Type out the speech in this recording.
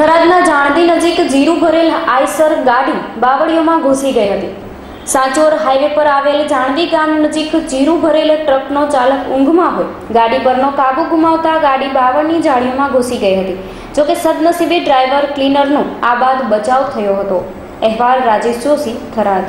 થરાદના જાણદી નજીક જીરું ભરેલ આઈસર ગાડી બાવળીઓમાં ઘૂસી ગઈ હતી. સાંચોર હાઈવે પર આવેલ જાણદી ગામ નજીક જીરું ભરેલ ટ્રકનો ચાલક ઊંઘમાં હોય. ગાડી પરનો કાબુ ગુમાવતા ગાડી બાવળની જાળીઓમાં ઘૂસી ગઈ હતી. જોકે સદનસીબે ડ્રાઈવર, ક્લીનરનો આ બાદ બચાવ થયો હતો. અહેવાલ રાજેશ જોશી, થરાદ.